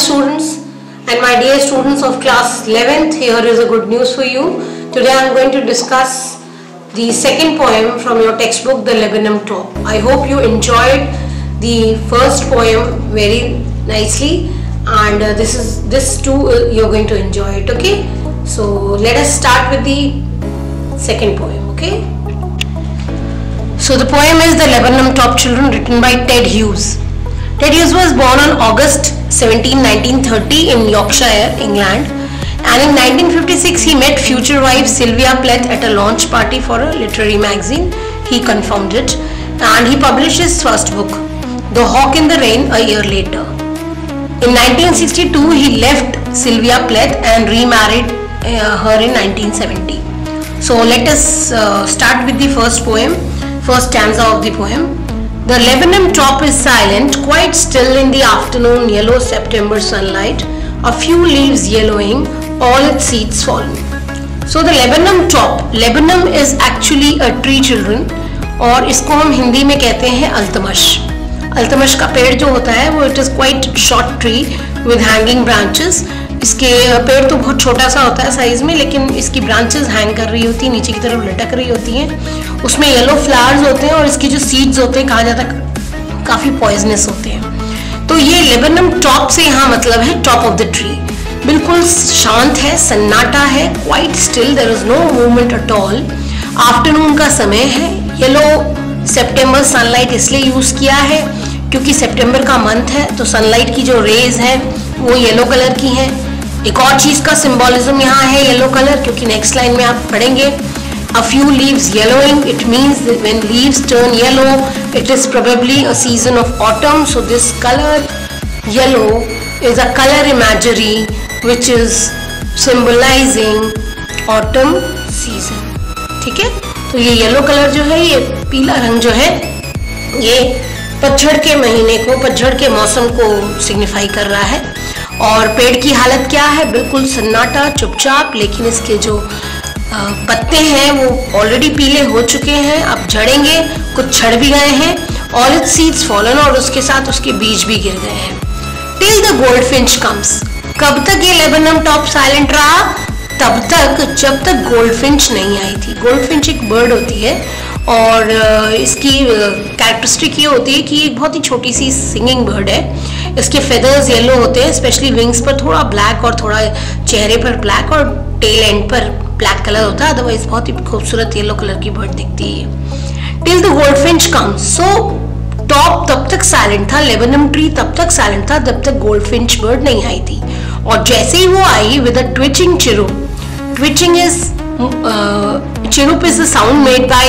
students and my dear students of class 11th here is a good news for you. Today i am going to discuss the second poem from your textbook the lebanon top. I hope you enjoyed the first poem very nicely and uh, this is this too uh, you're going to enjoy it okay? So let us start with the second poem okay? So the poem is the lebanon top children written by ted hughes ted hughes was born on august 17 1930 in yorkshire england and in 1956 he met future wife sylvia plath at a launch party for a literary magazine he confirmed it and he published his first book the hawk in the rain a year later in 1962, he left Sylvia Plath and remarried uh, her in 1970. So let us uh, start with the first poem, first stanza of the poem. The Lebanon top is silent, quite still in the afternoon yellow September sunlight, a few leaves yellowing, all its seeds fallen. So the Lebanon top, Lebanon is actually a tree children और इसको हम हिंदी में कहते हैं अल्तमश अल्तमश का पेड़ जो होता है वो it is quite short tree with hanging branches इसके पेड़ तो बहुत छोटा सा होता है साइज़ में, लेकिन इसकी ब्रांचेस हैंग कर रही होती है, नीचे की तरफ़ लटक रही होती हैं। उसमें येलो फ्लावर्स होते हैं और इसके जो सीड्स होते हैं, कहा जाता है, काफ़ी पॉइजनस होते हैं। तो ये लेबनम टॉप से यहाँ मतलब है टॉप ऑफ़ द ट्री बिल्कुल शांत है, सन्नाटा है quite still there is no movement at all afternoon का समय है येलो सेप्टेम्बर सनलाइट इसलिए यूज़ किया है, क्योंकि सितंबर का मंथ है तो सनलाइट की जो रेज है, वो येलो कलर की है। एक और चीज़ का सिंबोलिज्म यहाँ है येलो कलर क्योंकि नेक्स्ट लाइन में आप पढ़ेंगे few leaves yellowing it means that when leaves turn yellow it is probably a season of autumn so this color yellow is a color imagery which is symbolizing autumn season ठीक है तो ये yellow colour जो है ये पीला रंग जो है ये पतझड़ के महीने को पतझड़ के मौसम को सिग्निफाई कर रहा है और पेड़ की हालत क्या है? बिल्कुल सन्नाटा, चुपचाप, लेकिन इसके जो पत्ते हैं, वो ऑलरेडी पीले हो चुके हैं। अब झड़ेंगे, कुछ झड़ भी गए हैं ऑल इट सीड्स फॉलन और उसके साथ उसके बीज भी गिर गए हैं। Till the goldfinch comes कब तक ये लेबनम टॉप साइलेंट रहा? तब तक, जब तक गोल्ड फिंच नहीं आई थी। गोल्ड फिंच एक बर्ड होती है और इसकी कैरेक्टरिस्टिक ये होती है कि एक बहुत ही छोटी सी सिंगिंग बर्ड है। इसके फेदर्स येलो होते हैं स्पेशली विंग्स पर थोड़ा ब्लैक और थोड़ा चेहरे पर ब्लैक और टेल एंड पर ब्लैक कलर होता है अदरवाइज़ बहुत ही खूबसूरत येलो कलर की बर्ड दिखती है till the goldfinch come so top तब तक साइलेंट था लेबनम ट्री तब तक साइलेंट था, जब तक गोल्ड फिंच बर्ड नहीं आई थी। और जैसे ही वो आई with a twitching chirrup twitching is chirrup is the sound made by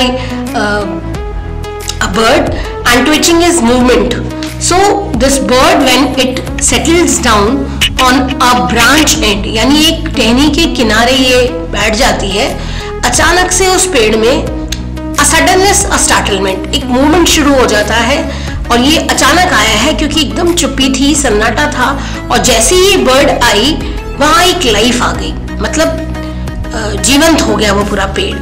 a bird and twitching is movement. So, this bird, when it settles down on a branch end, यानी एक टहनी के किनारे ये बैठ जाती है, अचानक से उस पेड़ में सडननेस स्टार्टलमेंट एक मूवमेंट शुरू हो जाता है और ये अचानक आया है क्योंकि एकदम चुप्पी थी, सन्नाटा था और जैसे ही बर्ड आई, वहाँ एक लाइफ आ गई। मतलब जीवंत हो गया वो पूरा पेड़।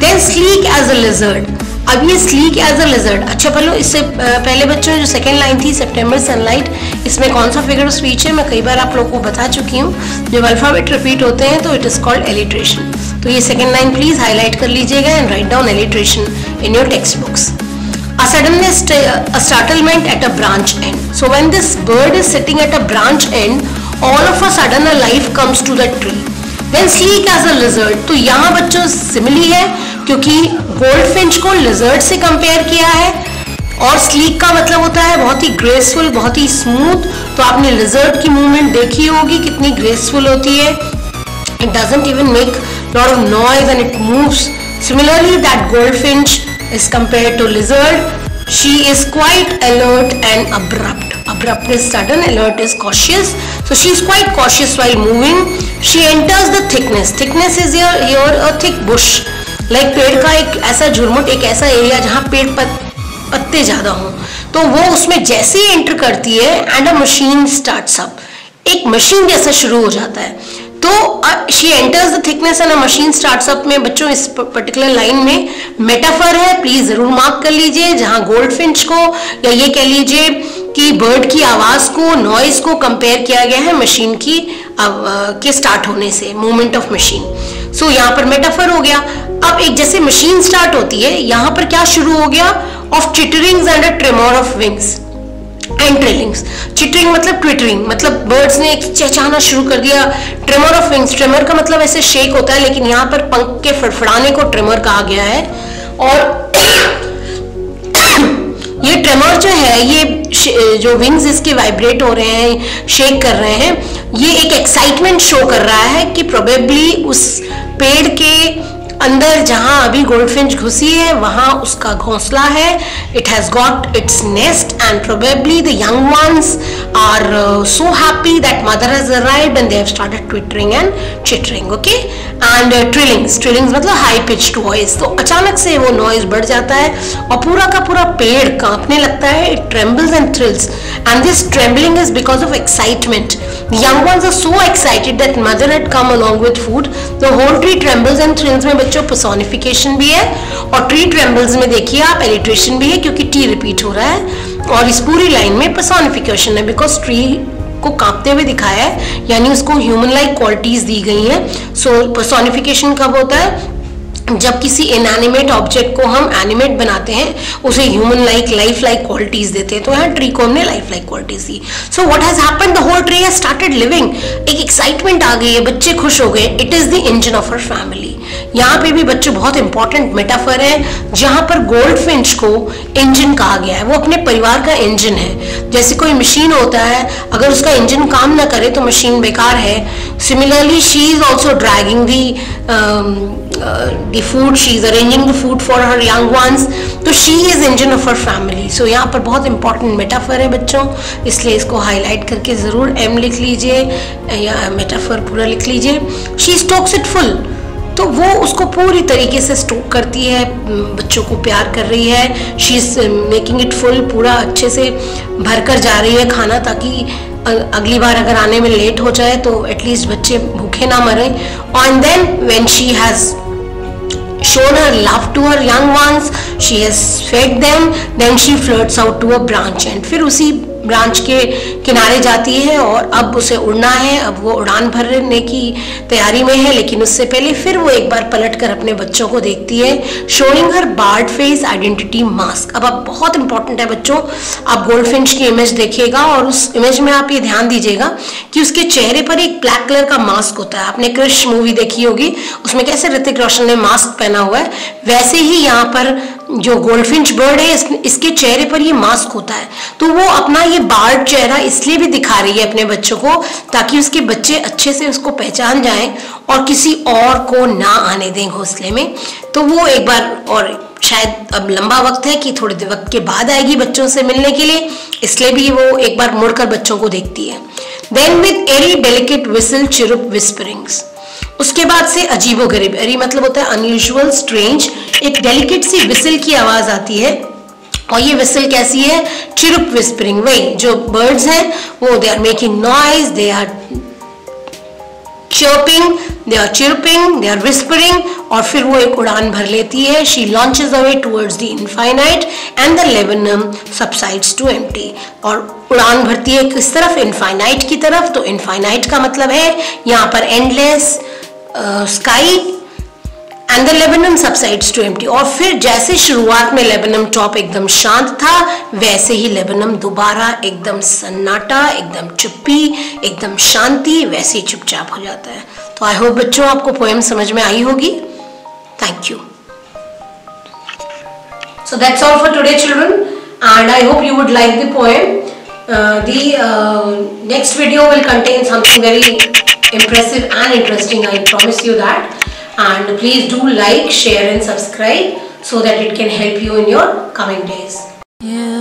Then sleek as a lizard अब ये स्लीक एज अ लिजर्ड अच्छा पहले इससे पहले बच्चों जो सेकेंड लाइन थी सेप्टेम्बर सनलाइट इसमें कौन सा फिगर स्पीच है मैं कई बार आप लोगों को बता चुकी हूँ जब अल्फ़ाबेट रिपीट होते हैं तो इट इज़ कॉल्ड एलिट्रेशन तो ये सेकेंड लाइन प्लीज़ हाईलाइट कर लीजिएगा and write down alliteration in your textbooks A suddenness, a startlement at a branch end. So when this bird is sitting at a branch end, all of a sudden a life comes to the tree. Then sleek. तो यहाँ बच्चों simile है क्योंकि goldfinch को lizard से compare किया है और स्लीक का मतलब होता है बहुत ही ग्रेसफुल बहुत ही स्मूथ तो आपने लिजर्ड की मूवमेंट देखी होगी कितनी ग्रेसफुल होती है it doesn't even make lot of noise and it moves similarly that goldfinch is compared to lizard she is quite alert and abrupt abrupt is sudden alert is cautious so she is quite cautious while moving she enters the thickness thickness is here here a thick bush like पेड़ का एक ऐसा झुरमुट एक ऐसा area जहाँ पेड़ पत, पत्ते ज़्यादा हों तो वो उसमें जैसे ही एंटर करती है and a machine start up एक मशीन जैसा शुरू हो जाता है। तो she enters the thickness and a machine start up में बच्चों इस पर्टिकुलर लाइन में मेटाफर है। प्लीज़ ज़रूर मार्क कर लीजिए जहाँ गोल्ड फिंच को या ये कह लीजिए कि बर्ड की आवाज़ को नॉइज़ को कंपेयर किया गया है मशीन की के स्टार्ट होने से मूवमेंट ऑफ़ मशीन सो यहाँ पर मेटाफर हो गया। अब एक जैसे मशीन स्टार्ट होती है, यहाँ पर क्या शुरू हो गया? Of chitterings and a tremor of wings and trillings chittering मतलब ट्विटरिंग मतलब बर्ड्स ने चहचाना शुरू कर दिया। ट्रेमर ऑफ़ विंग्स ट्रेमर का मतलब ऐसे शेक होता है, लेकिन यहाँ पर पंख के फड़फड़ाने को ट्रेमर कहा गया है। और ये ट्रेमर जो है, ये जो विंग्स इसके वाइब्रेट हो रहे हैं शेक कर रहे हैं, ये एक एक्साइटमेंट शो कर रहा है कि प्रोबेबली उस पेड़ के अंदर जहाँ अभी गोल्डफिंच घुसी है, वहाँ उसका घोंसला है। It has got its nest and probably the young ones are so happy that mother has arrived and they have started twittering and chittering okay and trillings trillings मतलब हाई पिच्ड वॉइस तो अचानक से वो noise बढ़ जाता है और पूरा का पूरा पेड़ कांपने लगता है। It trembles and thrills and this trembling is because of excitement young ones are so excited that mother had come along with food. The whole tree trembles and thrills में बच्चों पर्सोनिफिकेशन भी है और ट्री ट्रेम्बल्स में देखिए आप alliteration भी है क्योंकि टी रिपीट हो रहा है। और इस पूरी लाइन में पर्सोनिफिकेशन है बिकॉज़ ट्री को कांपते हुए दिखाया है, यानी उसको ह्यूमन लाइक क्वालिटीज दी गई हैं। सो पर्सोनिफिकेशन कब होता है? जब किसी इनएनिमेट ऑब्जेक्ट को हम एनिमेट बनाते हैं, उसे human like life like qualities देते हैं तो यहाँ ट्री को हमने life like qualities the. So what has happened the whole tree has started living एक एक्साइटमेंट आ गई है, बच्चे खुश हो गए। It is the engine of our family यहाँ पे भी बच्चे बहुत इंपॉर्टेंट मेटाफर है, जहाँ पर गोल्ड फिंच को इंजन कहा गया है। वो अपने परिवार का इंजन है। जैसे कोई मशीन होता है, अगर उसका इंजन काम ना करे तो मशीन बेकार है। Similarly she is also dragging the the food, she is arranging the food for her young ones. तो she is engine of her family. So, यहाँ पर बहुत important metaphor है बच्चों। इसलिए इसको highlight करके ज़रूर M लिख लीजिए, या metaphor पूरा लिख लीजिए। She stokes it full. तो वो उसको पूरी तरीके से स्टोक करती है, बच्चों को प्यार कर रही है। She is making it full पूरा अच्छे से भर कर जा रही है खाना ताकि अगली बार अगर आने में लेट हो जाए तो एटलीस्ट बच्चे भूखे ना मरें। And then when she has shown her love to her young ones she has fed them then she flirts out to a branch and फिर उसी ब्रांच के किनारे जाती है और अब उसे उड़ना है। अब वो उड़ान भरने की तैयारी में है, लेकिन उससे पहले फिर वो एक बार पलट कर अपने बच्चों को देखती है। Showing her barred face identity mask. अब आप बहुत इंपॉर्टेंट है बच्चों। आप गोल्ड फिंच की इमेज देखिएगा और उस इमेज में आप ये ध्यान दीजिएगा कि उसके चेहरे पर एक ब्लैक कलर का मास्क होता है। आपने क्रिश मूवी देखी होगी, उसमें कैसे ऋतिक रोशन ने मास्क पहना हुआ है। वैसे ही यहाँ पर जो गोल्डफिंच बर्ड है इस, इसके चेहरे पर ये मास्क होता है। तो वो अपना ये बार्ड चेहरा इसलिए भी दिखा रही है अपने बच्चों को ताकि उसके बच्चे अच्छे से उसको पहचान जाएँ और किसी और को ना आने दें घोंसले में। तो वो एक बार और शायद अब लंबा वक्त है कि थोड़े वक्त के बाद आएगी बच्चों से मिलने के लिए इसलिए भी वो एक बार मुड़कर बच्चों को देखती है। Then with eerie delicate whistle chirrup whisperings उसके बाद से अजीबो गरीब अरी मतलब होता है अनयूजल स्ट्रेंज एक डेलिकेट सी विसल की आवाज़ आती है। और ये विसल कैसी है? चिरुप विस्परिंग वही, जो बर्ड्स हैं, वो they are making noise they are chirping they are chirping they are whispering और फिर वो एक उड़ान भर लेती है। She launches away towards the infinite and the laburnum subsides to empty और उड़ान भरती है किस तरफ़? इनफाइनाइट की तरफ़। तो इनफाइनाइट का मतलब है यहाँ पर endless sky and the laburnum subsides to empty और फिर जैसे शुरुआत में लेबनम टॉप एकदम शांत था, वैसे ही लेबनम दोबारा एकदम सन्नाटा, एकदम चुप्पी, एकदम शांति, वैसे ही चुपचाप हो जाता है। तो आई होप बच्चों, आपको पोएम समझ में आई होगी। Thank you so that's all for today children and I hope you would like the poem the next video will contain something very impressive and interesting I promise you that and please do like share and subscribe so that it can help you in your coming days yeah.